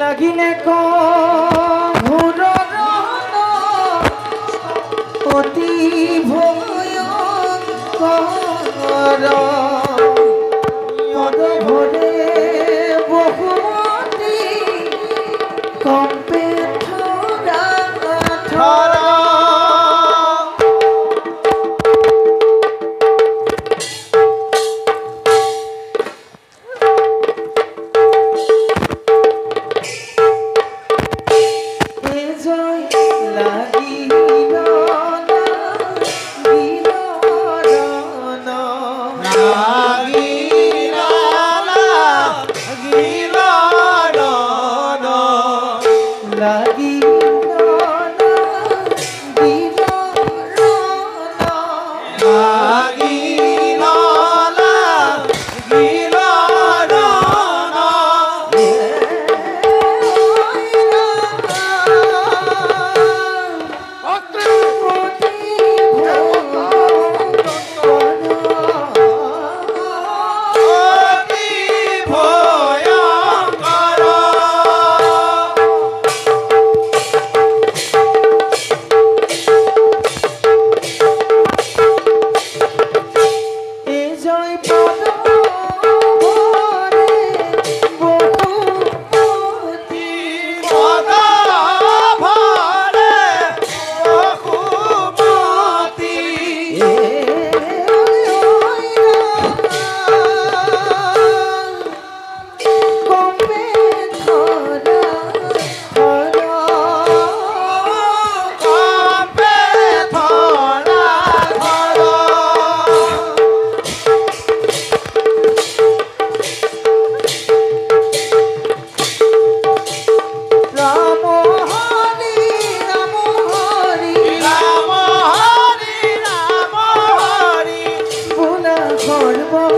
লাগিলে ঘোর অতি ভয়ঙ্কর लागी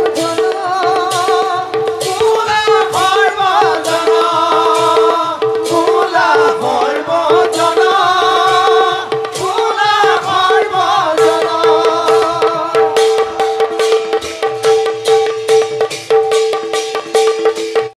One.